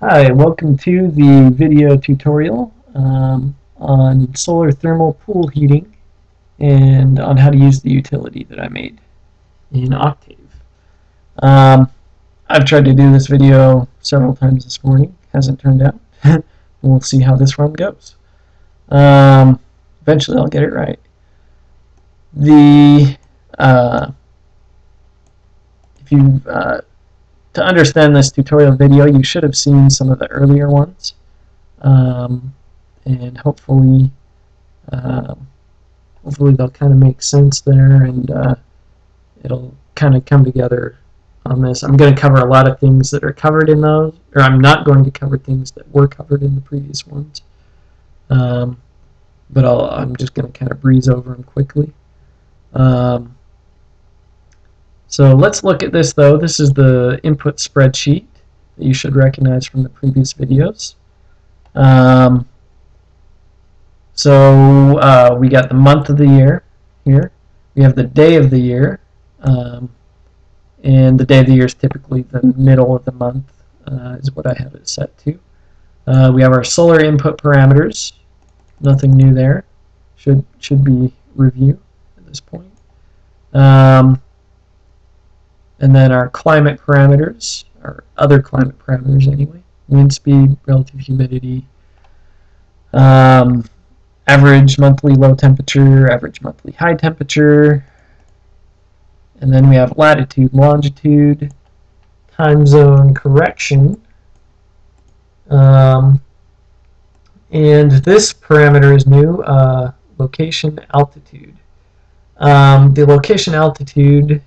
Hi, welcome to the video tutorial um, on solar thermal pool heating and on how to use the utility that I made in Octave. Um, I've tried to do this video several times this morning, hasn't turned out. we'll see how this one goes. Um, eventually I'll get it right. The uh, if you uh, to understand this tutorial video, you should have seen some of the earlier ones, um, and hopefully, uh, hopefully they'll kind of make sense there, and uh, it'll kind of come together on this. I'm going to cover a lot of things that are covered in those, or I'm not going to cover things that were covered in the previous ones, um, but I'll i am just going to kind of breeze over them quickly. Um, so let's look at this though. This is the input spreadsheet that you should recognize from the previous videos. Um, so uh, we got the month of the year here. We have the day of the year. Um, and the day of the year is typically the middle of the month uh, is what I have it set to. Uh, we have our solar input parameters. Nothing new there. Should should be review at this point. Um, and then our climate parameters, or other climate parameters anyway, wind speed, relative humidity, um, average monthly low temperature, average monthly high temperature, and then we have latitude, longitude, time zone correction, um, and this parameter is new, uh, location altitude. Um, the location altitude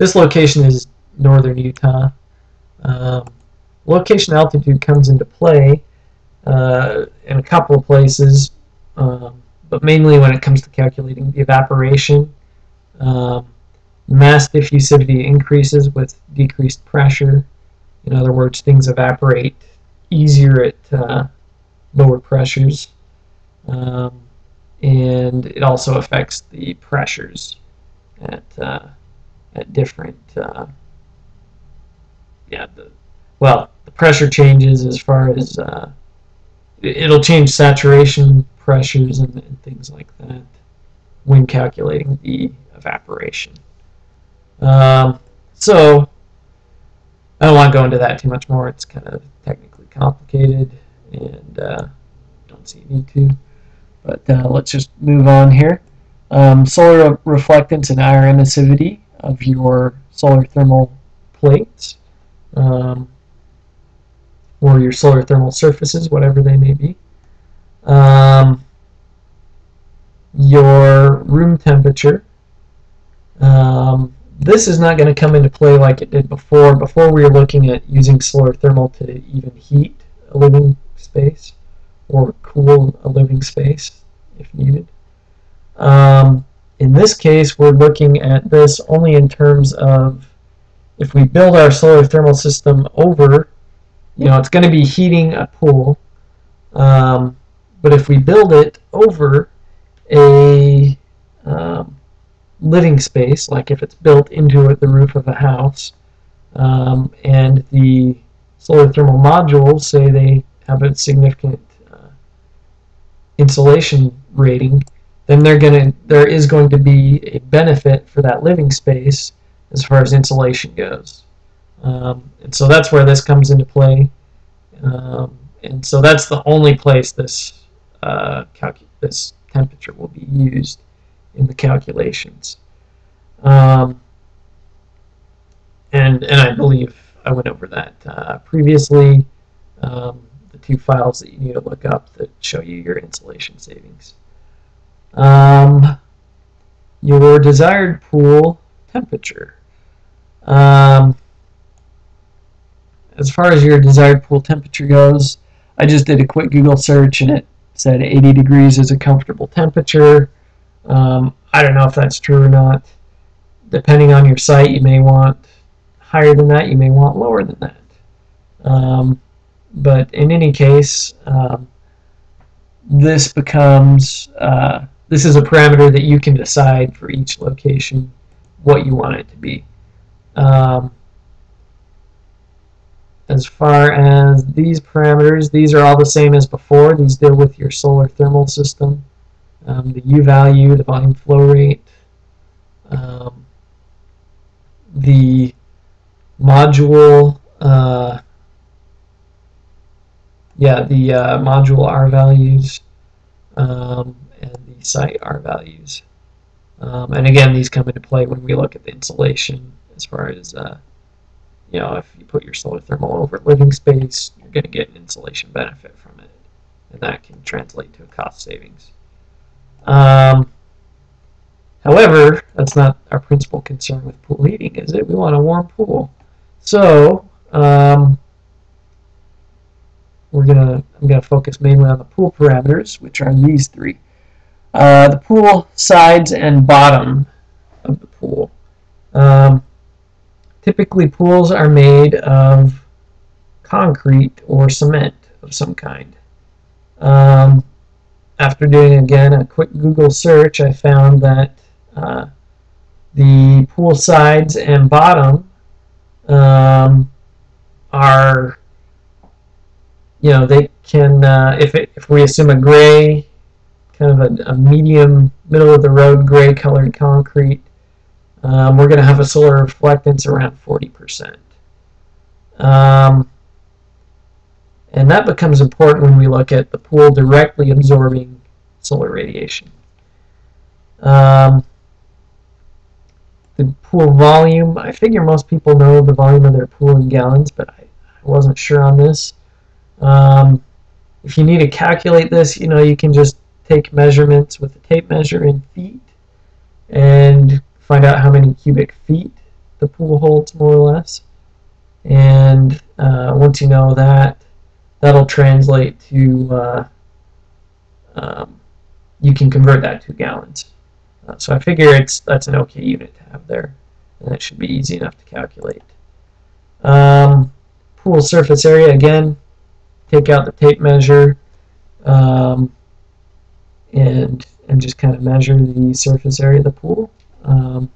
this location is northern Utah. Um, location altitude comes into play uh, in a couple of places, um, but mainly when it comes to calculating the evaporation. Um, mass diffusivity increases with decreased pressure. In other words, things evaporate easier at uh, lower pressures. Um, and it also affects the pressures at uh, at different, uh, yeah, the, well, the pressure changes as far as, uh, it'll change saturation pressures and, and, things like that when calculating the evaporation. Um, so, I don't want to go into that too much more. It's kind of technically complicated and uh, don't see need to. But uh, let's just move on here. Um, solar reflectance and IR emissivity of your solar thermal plates um, or your solar thermal surfaces, whatever they may be. Um, your room temperature. Um, this is not going to come into play like it did before. Before we were looking at using solar thermal to even heat a living space or cool a living space if needed. Um, in this case, we're looking at this only in terms of if we build our solar thermal system over, you know, it's going to be heating a pool. Um, but if we build it over a um, living space, like if it's built into the roof of a house, um, and the solar thermal modules say they have a significant uh, insulation rating, then they're gonna there is going to be a benefit for that living space as far as insulation goes. Um, and so that's where this comes into play. Um, and so that's the only place this uh, this temperature will be used in the calculations. Um, and and I believe I went over that uh, previously. Um, the two files that you need to look up that show you your insulation savings. Um, your desired pool temperature. Um, as far as your desired pool temperature goes, I just did a quick Google search and it said 80 degrees is a comfortable temperature. Um, I don't know if that's true or not. Depending on your site, you may want higher than that, you may want lower than that. Um, but in any case, um, this becomes uh, this is a parameter that you can decide for each location what you want it to be. Um, as far as these parameters, these are all the same as before. These deal with your solar thermal system. Um, the U value, the volume flow rate, um, the module, uh, yeah, the uh, module R values, um, and site R values. Um, and again, these come into play when we look at the insulation as far as, uh, you know, if you put your solar thermal over living space, you're going to get an insulation benefit from it. And that can translate to a cost savings. Um, however, that's not our principal concern with pool heating, is it? We want a warm pool. So, um, we're gonna I'm gonna focus mainly on the pool parameters, which are these three. Uh, the pool sides and bottom of the pool. Um, typically, pools are made of concrete or cement of some kind. Um, after doing again a quick Google search, I found that uh, the pool sides and bottom um, are, you know, they can, uh, if, it, if we assume a gray, kind of a, a medium, middle of the road gray colored concrete, um, we're going to have a solar reflectance around 40%. Um, and that becomes important when we look at the pool directly absorbing solar radiation. Um, the pool volume, I figure most people know the volume of their pool in gallons, but I, I wasn't sure on this. Um, if you need to calculate this, you know, you can just take measurements with a tape measure in feet and find out how many cubic feet the pool holds, more or less. And uh, once you know that, that'll translate to, uh, um, you can convert that to gallons. Uh, so I figure it's that's an okay unit to have there, and it should be easy enough to calculate. Um, pool surface area, again, take out the tape measure, and, and just kind of measure the surface area of the pool. Um,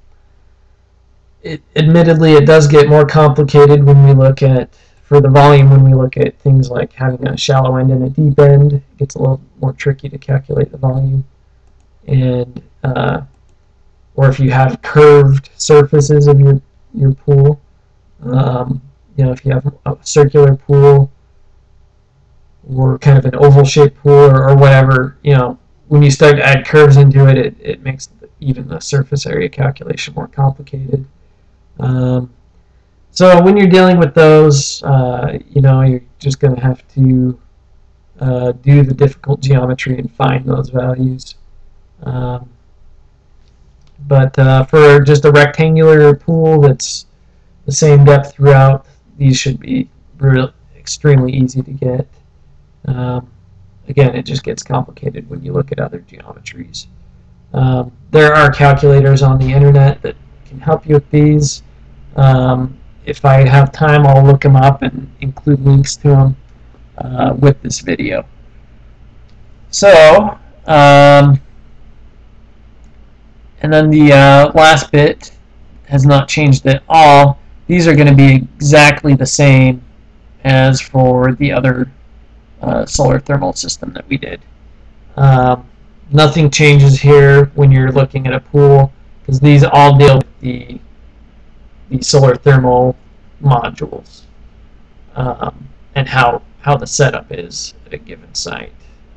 it, admittedly, it does get more complicated when we look at for the volume, when we look at things like having a shallow end and a deep end, it gets a little more tricky to calculate the volume. And uh, or if you have curved surfaces of your your pool, um, you know, if you have a circular pool or kind of an oval shaped pool or, or, whatever, you know, when you start to add curves into it, it, it makes even the surface area calculation more complicated. Um, so when you're dealing with those, uh, you know, you're just going to have to uh, do the difficult geometry and find those values. Um, but uh, for just a rectangular pool that's the same depth throughout, these should be real, extremely easy to get. Um, again, it just gets complicated when you look at other geometries. Um, there are calculators on the internet that can help you with these. Um, if I have time, I'll look them up and include links to them uh, with this video. So, um, and then the uh, last bit has not changed at all. These are going to be exactly the same as for the other uh, solar thermal system that we did. Um, nothing changes here when you're looking at a pool because these all deal with the, the solar thermal modules um, and how, how the setup is at a given site.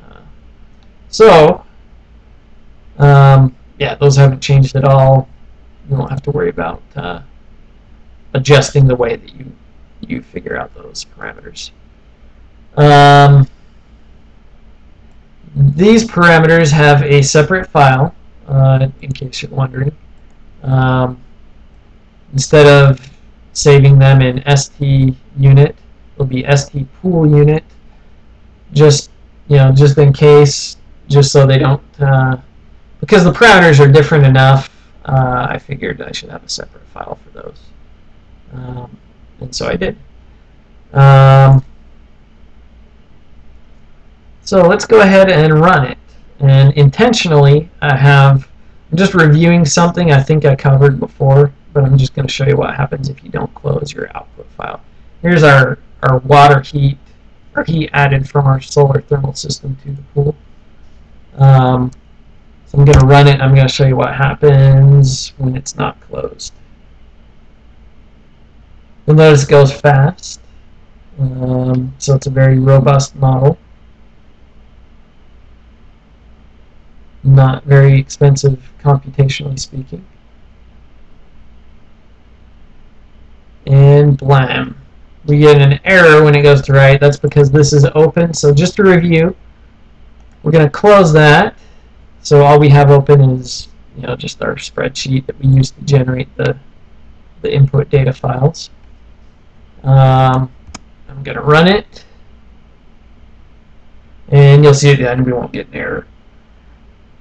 Uh, so, um, yeah, those haven't changed at all. You don't have to worry about uh, adjusting the way that you, you figure out those parameters. Um, these parameters have a separate file, uh, in case you're wondering. Um, instead of saving them in st unit. It'll be st pool unit. Just you know, just in case, just so they don't, uh, because the parameters are different enough. Uh, I figured I should have a separate file for those, um, and so I did. Um, so let's go ahead and run it. And intentionally, I have, I'm just reviewing something I think I covered before but I'm just going to show you what happens if you don't close your output file. Here's our our water heat heat added from our solar thermal system to the pool. Um, so I'm going to run it. I'm going to show you what happens when it's not closed. You'll notice it goes fast. Um, so it's a very robust model. Not very expensive computationally speaking. And blam. We get an error when it goes to write. That's because this is open. So just to review, we're going to close that. So all we have open is you know just our spreadsheet that we use to generate the the input data files. Um, I'm going to run it. And you'll see at the end we won't get an error.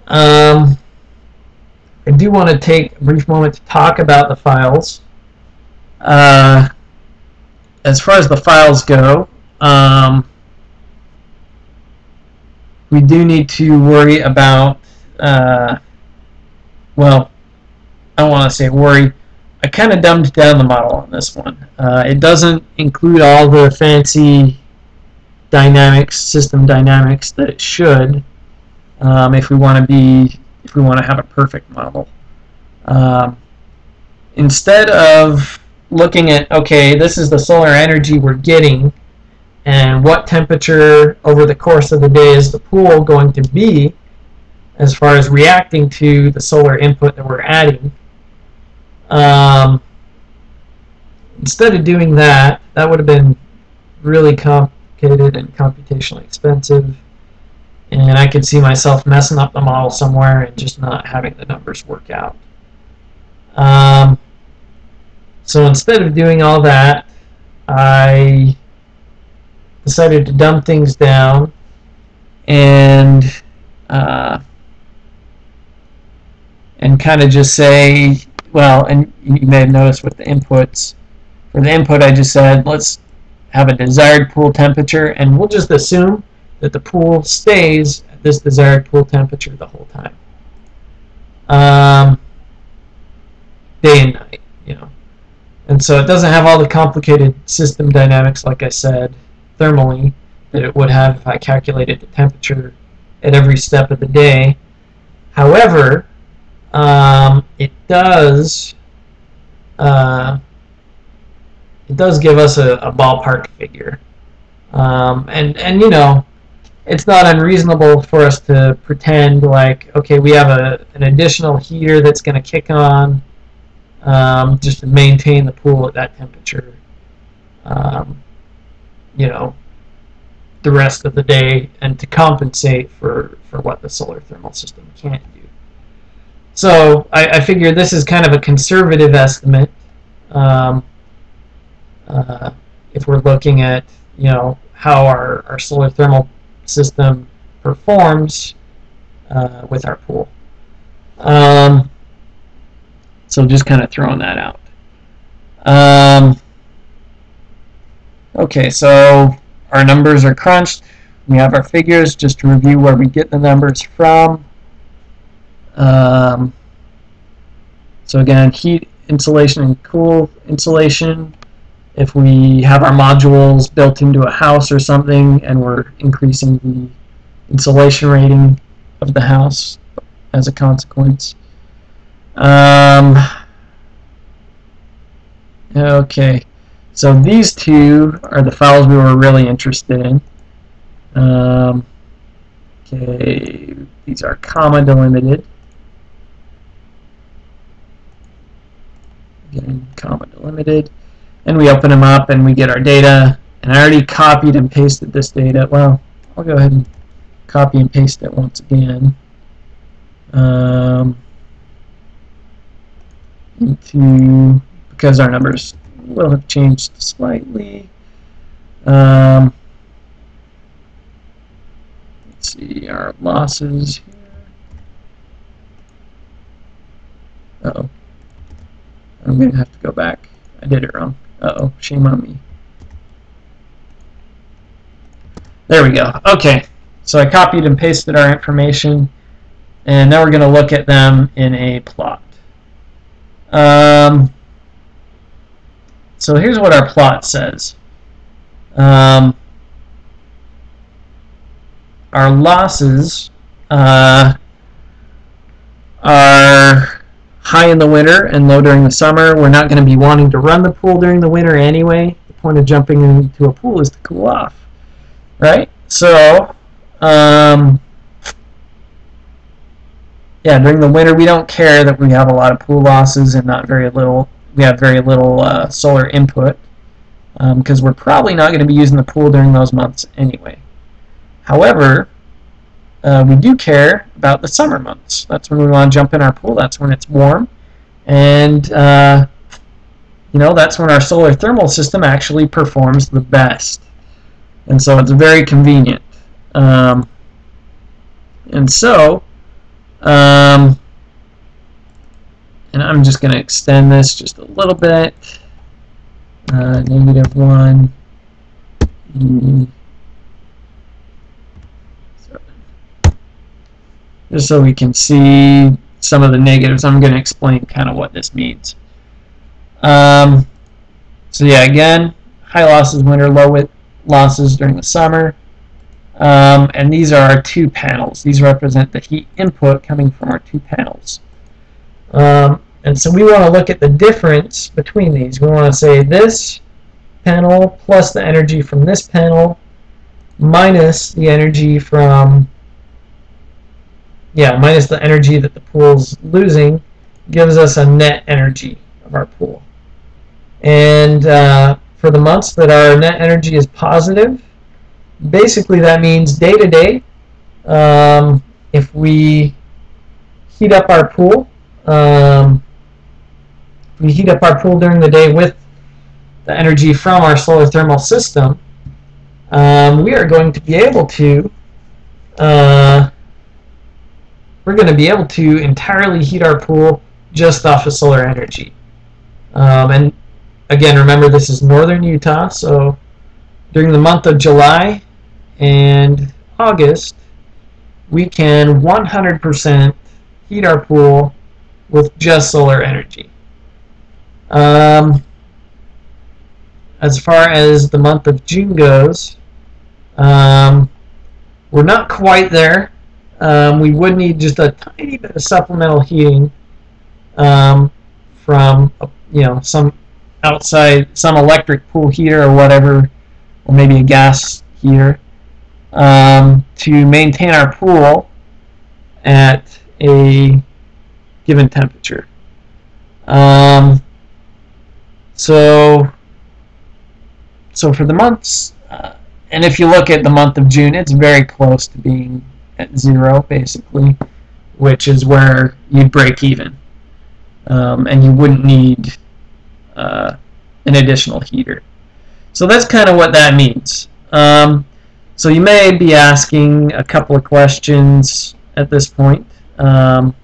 Um, I do want to take a brief moment to talk about the files. Uh, as far as the files go, um, we do need to worry about, uh, well, I don't want to say worry. I kind of dumbed down the model on this one. Uh, it doesn't include all the fancy dynamics, system dynamics that it should um, if we want to be, if we want to have a perfect model. Um, instead of looking at, okay, this is the solar energy we're getting, and what temperature over the course of the day is the pool going to be as far as reacting to the solar input that we're adding. Um, instead of doing that, that would have been really complicated and computationally expensive. And I could see myself messing up the model somewhere and just not having the numbers work out. Um, so instead of doing all that, I decided to dumb things down and uh, and kind of just say, well, and you may have noticed with the inputs, for the input I just said, let's have a desired pool temperature, and we'll just assume that the pool stays at this desired pool temperature the whole time. Um, day and night, you know. And so it doesn't have all the complicated system dynamics, like I said, thermally that it would have if I calculated the temperature at every step of the day. However, um, it does uh, it does give us a, a ballpark figure, um, and and you know it's not unreasonable for us to pretend like okay we have a an additional heater that's going to kick on um, just to maintain the pool at that temperature. Um, you know, the rest of the day and to compensate for, for what the solar thermal system can't do. So I, I figure this is kind of a conservative estimate. Um, uh, if we're looking at you know how our, our solar thermal system performs uh, with our pool. Um, so just kind of throwing that out. Um, Okay, so our numbers are crunched. We have our figures just to review where we get the numbers from. Um, so again, heat insulation and cool insulation. If we have our modules built into a house or something and we're increasing the insulation rating of the house as a consequence. Um, okay. So these two are the files we were really interested in. Um, okay, these are comma delimited. Again, comma delimited. And we open them up and we get our data. And I already copied and pasted this data. Well, I'll go ahead and copy and paste it once again. Um, into, because our numbers will have changed slightly. Um, let's see our losses here. Uh oh I'm going to have to go back. I did it wrong. Uh-oh, shame on me. There we go. Okay, so I copied and pasted our information, and now we're going to look at them in a plot. Um, so here's what our plot says. um, our losses uh, are high in the winter and low during the summer. We're not going to be wanting to run the pool during the winter anyway. The point of jumping into a pool is to cool off, right? So, um, yeah, during the winter we don't care that we have a lot of pool losses and not very little. We have very little uh, solar input because um, we're probably not going to be using the pool during those months anyway. However, uh, we do care about the summer months. That's when we want to jump in our pool. That's when it's warm, and uh, you know that's when our solar thermal system actually performs the best, and so it's very convenient. Um, and so, um, and I'm just going to extend this just a little bit uh, negative 1 e just so we can see some of the negatives. I'm going to explain kind of what this means. Um, so yeah, again, high losses winter, low losses during the summer. Um, and these are our two panels. These represent the heat input coming from our two panels. Um, and so we want to look at the difference between these. We want to say this panel plus the energy from this panel minus the energy from yeah, minus the energy that the pool's losing gives us a net energy of our pool. And uh, for the months that our net energy is positive, basically that means day to day, um, if we heat up our pool, um, we heat up our pool during the day with the energy from our solar thermal system, um, we are going to be able to uh, we're going to be able to entirely heat our pool just off of solar energy. Um, and again, remember this is northern Utah, so during the month of July and August, we can 100% heat our pool with just solar energy. Um, as far as the month of June goes, um, we're not quite there. Um, we would need just a tiny bit of supplemental heating um, from you know some outside some electric pool heater or whatever, or maybe a gas heater um, to maintain our pool at a given temperature. Um, so, so for the months, uh, and if you look at the month of June, it's very close to being at zero, basically, which is where you'd break even. Um, and you wouldn't need uh, an additional heater. So that's kind of what that means. Um, so you may be asking a couple of questions at this point. Um,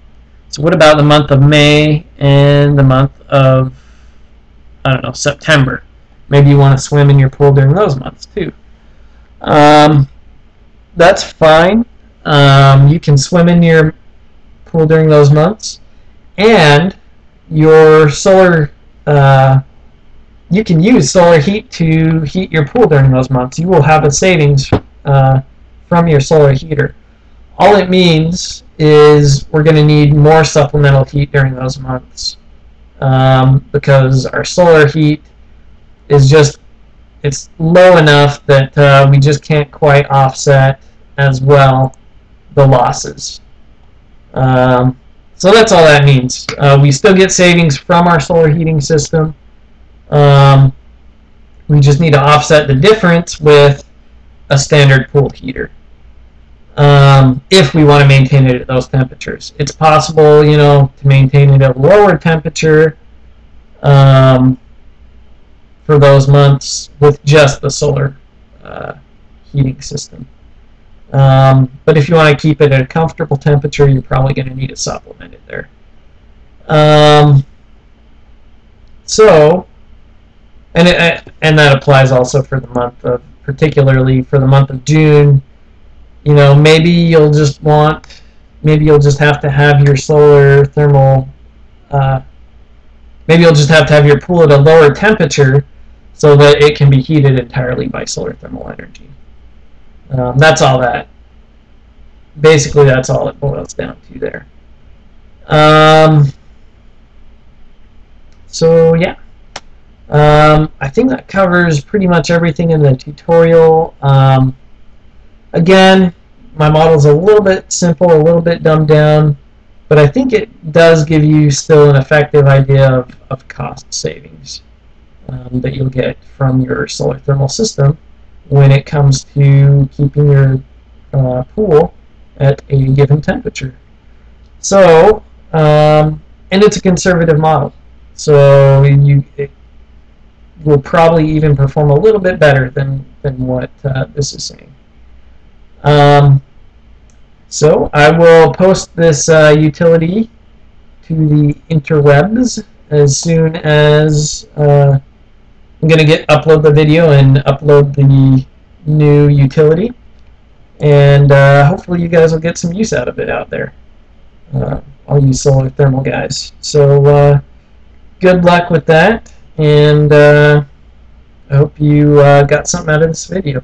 so what about the month of May and the month of I don't know, September. Maybe you want to swim in your pool during those months too. Um, that's fine. Um, you can swim in your pool during those months, and your solar uh, you can use solar heat to heat your pool during those months. You will have a savings uh, from your solar heater. All it means is we're going to need more supplemental heat during those months um, because our solar heat is just it's low enough that uh, we just can't quite offset as well the losses. Um, so that's all that means. Uh, we still get savings from our solar heating system. Um, we just need to offset the difference with a standard pool heater um, if we want to maintain it at those temperatures. It's possible, you know, to maintain it at a lower temperature um, for those months with just the solar uh, heating system. Um, but if you want to keep it at a comfortable temperature, you're probably going to need to supplement it there. Um, so, and it, and that applies also for the month of, particularly for the month of June you know, maybe you'll just want, maybe you'll just have to have your solar thermal, uh, maybe you'll just have to have your pool at a lower temperature so that it can be heated entirely by solar thermal energy. Um, that's all that. Basically, that's all it boils down to there. Um, so yeah, um, I think that covers pretty much everything in the tutorial. Um, again, my model is a little bit simple, a little bit dumbed down, but I think it does give you still an effective idea of, of cost savings um, that you'll get from your solar thermal system when it comes to keeping your uh, pool at a given temperature. So, um, and it's a conservative model, so you will probably even perform a little bit better than, than what uh, this is saying. Um, so I will post this uh, utility to the interwebs as soon as uh, I'm going to get upload the video and upload the new utility. And uh, hopefully you guys will get some use out of it out there. Uh, all you solar thermal guys. So uh, good luck with that. And uh, I hope you uh, got something out of this video.